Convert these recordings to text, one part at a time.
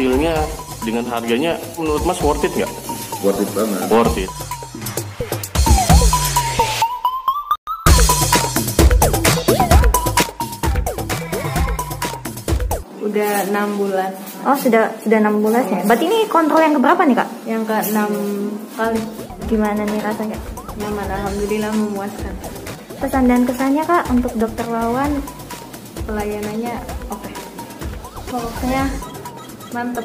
hasilnya dengan harganya menurut Mas worth it nggak? Worth it banget. Worth it. Udah enam bulan. Oh sudah sudah enam bulan ya. Berarti ini kontrol yang keberapa nih kak? Yang ke enam kali. Gimana nih rasanya? Nyaman, alhamdulillah memuaskan. Pesan dan kesannya kak untuk dokter Wawan Pelayanannya oke. Pokoknya mantep.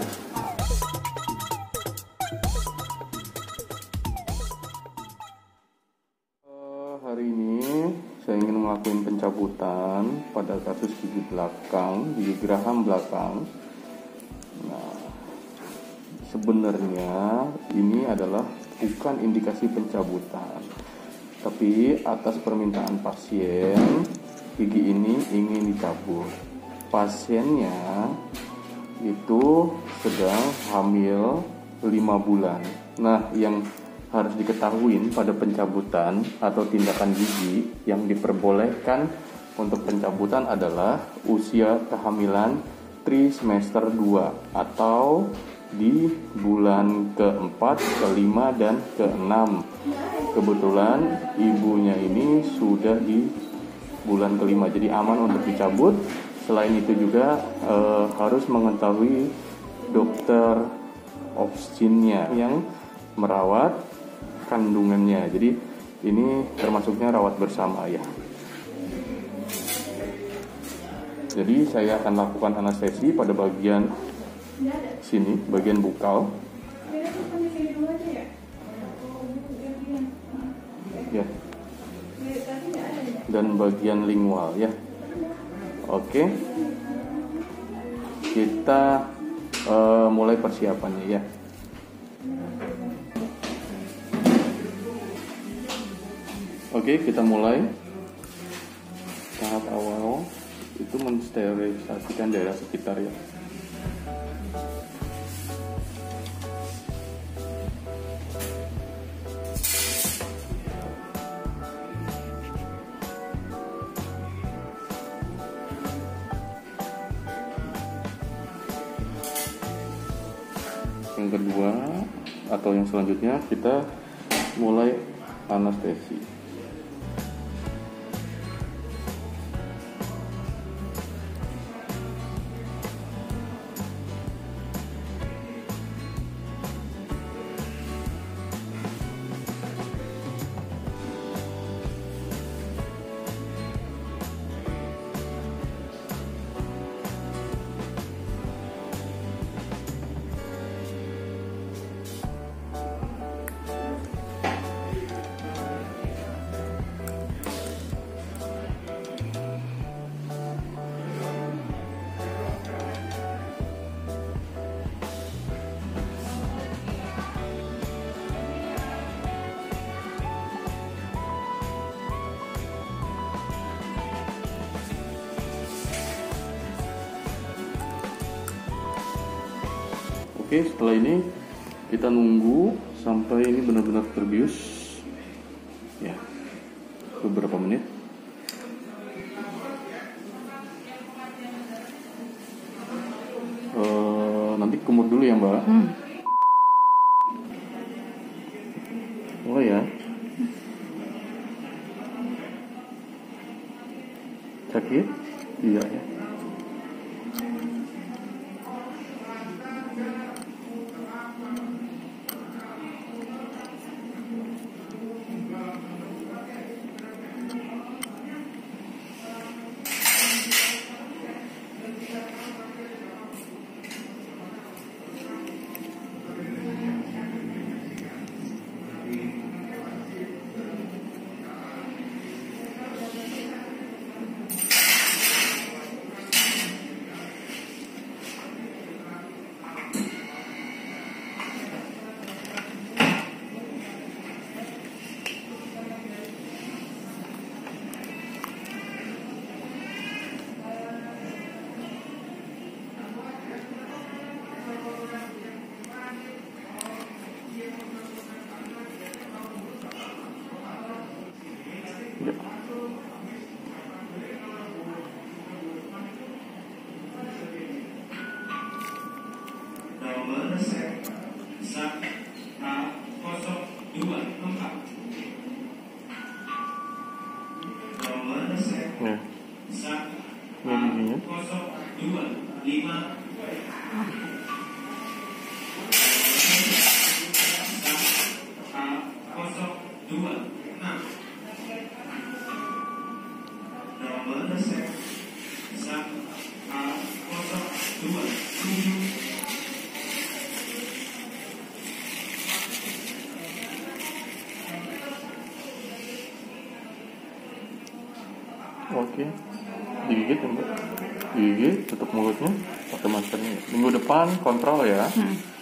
Eh, hari ini saya ingin melakukan pencabutan pada kasus gigi belakang, gigi geraham belakang. Nah, sebenarnya ini adalah bukan indikasi pencabutan, tapi atas permintaan pasien gigi ini ingin dicabut. Pasiennya itu sedang hamil 5 bulan. Nah, yang harus diketahui pada pencabutan atau tindakan gigi yang diperbolehkan untuk pencabutan adalah usia kehamilan trimester 2 atau di bulan keempat, kelima, dan keenam. Kebetulan ibunya ini sudah di bulan kelima, jadi aman untuk dicabut. Selain itu juga eh, harus mengetahui dokter obstinnya yang merawat kandungannya. Jadi ini termasuknya rawat bersama ya. Jadi saya akan lakukan anestesi pada bagian sini, bagian bukal. Ya. Dan bagian lingual ya. Oke. Kita eh, mulai persiapannya ya. Oke, kita mulai. Tahap awal itu mensterilisasikan daerah sekitar ya. Yang kedua atau yang selanjutnya kita mulai anestesi. Oke, setelah ini kita nunggu sampai ini benar-benar terbius. Ya, beberapa menit. Eh, nanti kumur dulu ya Mbak. Oh ya. Sakit? Iya ya. Ya. Oke. Digigit ya mbak. Digigit, tutup mulutnya, pakai maskernya. Minggu depan kontrol ya. Terima